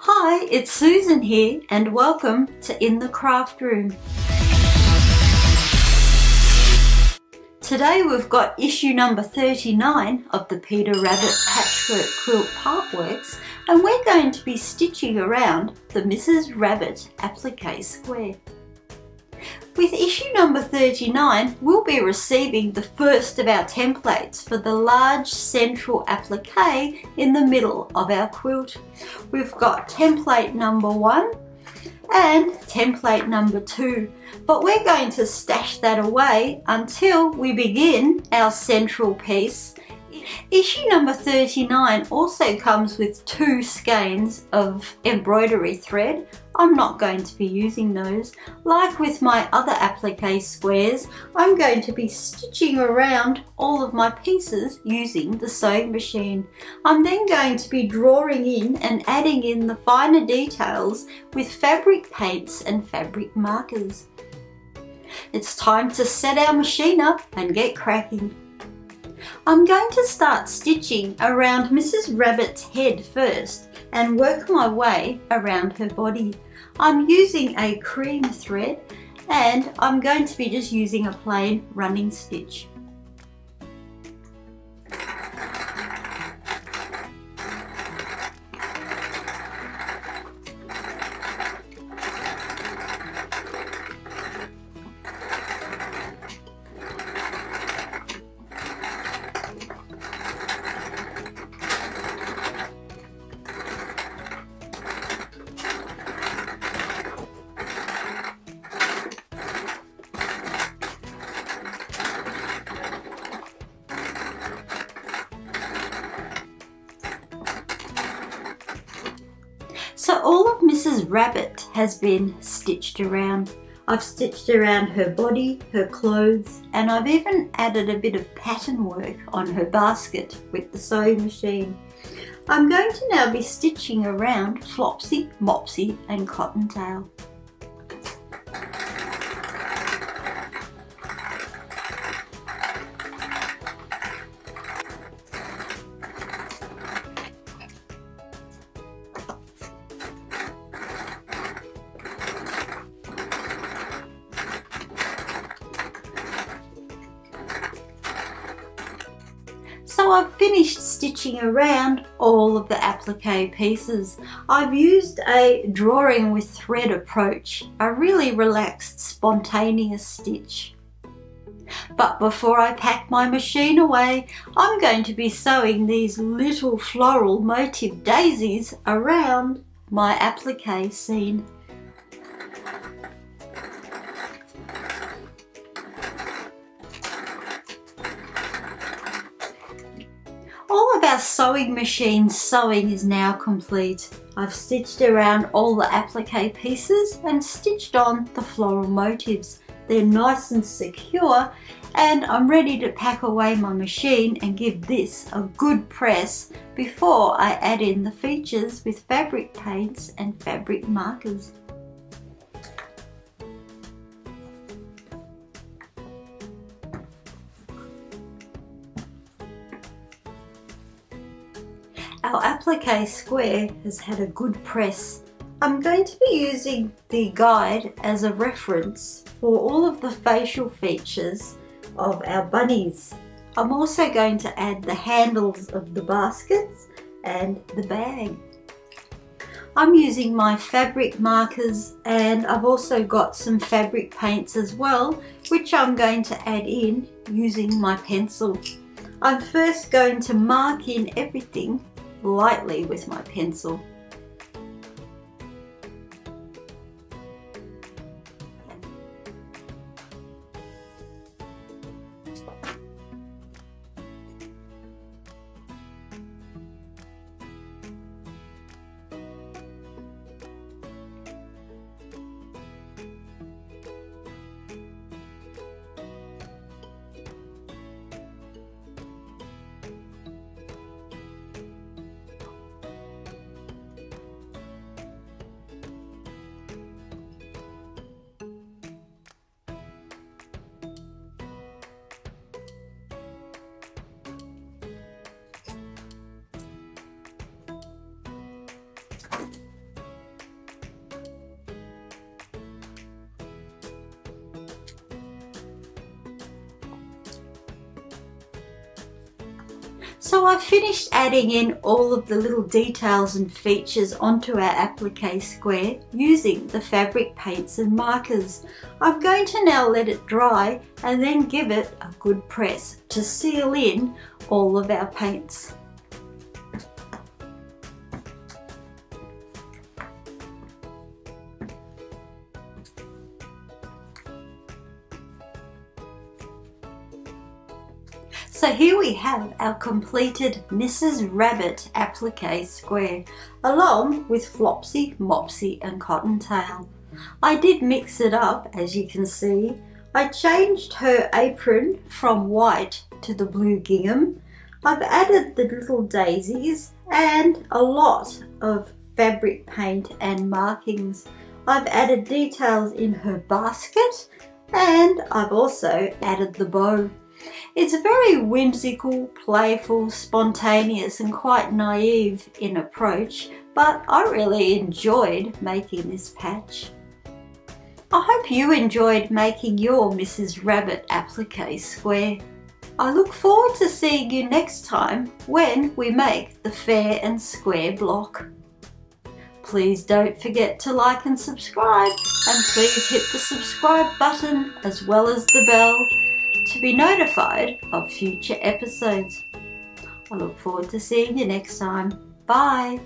Hi, it's Siouxsan here and welcome to In the Craft Room. Today we've got issue number 39 of the Peter Rabbit Patchwork Quilt Partworks and we're going to be stitching around the Mrs. Rabbit applique square. With issue number 39, we'll be receiving the first of our templates for the large central applique in the middle of our quilt. We've got template number one and template number two, but we're going to stash that away until we begin our central piece Issue number 39 also comes with two skeins of embroidery thread. I'm not going to be using those. Like with my other applique squares, I'm going to be stitching around all of my pieces using the sewing machine. I'm then going to be drawing in and adding in the finer details with fabric paints and fabric markers. It's time to set our machine up and get cracking. I'm going to start stitching around Mrs. Rabbit's head first and work my way around her body. I'm using a cream thread and I'm going to be just using a plain running stitch. So all of Mrs. Rabbit has been stitched around. I've stitched around her body, her clothes, and I've even added a bit of pattern work on her basket with the sewing machine. I'm going to now be stitching around Flopsy, Mopsy and Cottontail. I've finished stitching around all of the applique pieces. I've used a drawing with thread approach, a really relaxed spontaneous stitch. But before I pack my machine away, I'm going to be sewing these little floral motif daisies around my applique scene. Sewing machine sewing is now complete. I've stitched around all the applique pieces and stitched on the floral motifs. They're nice and secure and I'm ready to pack away my machine and give this a good press before I add in the features with fabric paints and fabric markers. Our applique square has had a good press. I'm going to be using the guide as a reference for all of the facial features of our bunnies. I'm also going to add the handles of the baskets and the bag. I'm using my fabric markers and I've also got some fabric paints as well which I'm going to add in using my pencil. I'm first going to mark in everything lightly with my pencil. So I finished adding in all of the little details and features onto our applique square using the fabric paints and markers. I'm going to now let it dry and then give it a good press to seal in all of our paints. So here we have our completed Mrs. Rabbit applique square, along with Flopsy, Mopsy and Cottontail. I did mix it up, as you can see. I changed her apron from white to the blue gingham. I've added the little daisies and a lot of fabric paint and markings. I've added details in her basket and I've also added the bow. It's very whimsical, playful, spontaneous and quite naive in approach, but I really enjoyed making this patch. I hope you enjoyed making your Mrs. Rabbit applique square. I look forward to seeing you next time when we make the fair and square block. Please don't forget to like and subscribe and please hit the subscribe button as well as the bell to be notified of future episodes. I look forward to seeing you next time. Bye!